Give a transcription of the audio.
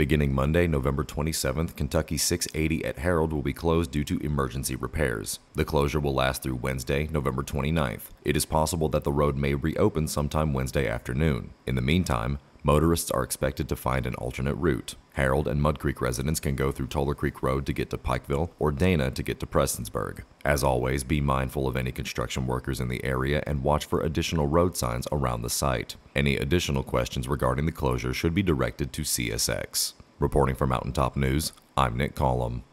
Beginning Monday, November 27th, Kentucky 680 at Harold will be closed due to emergency repairs. The closure will last through Wednesday, November 29th. It is possible that the road may reopen sometime Wednesday afternoon. In the meantime, motorists are expected to find an alternate route. Harold and Mud Creek residents can go through Toler Creek Road to get to Pikeville or Dana to get to Prestonsburg. As always, be mindful of any construction workers in the area and watch for additional road signs around the site. Any additional questions regarding the closure should be directed to CSX. Reporting for Mountain Top News, I'm Nick Collum.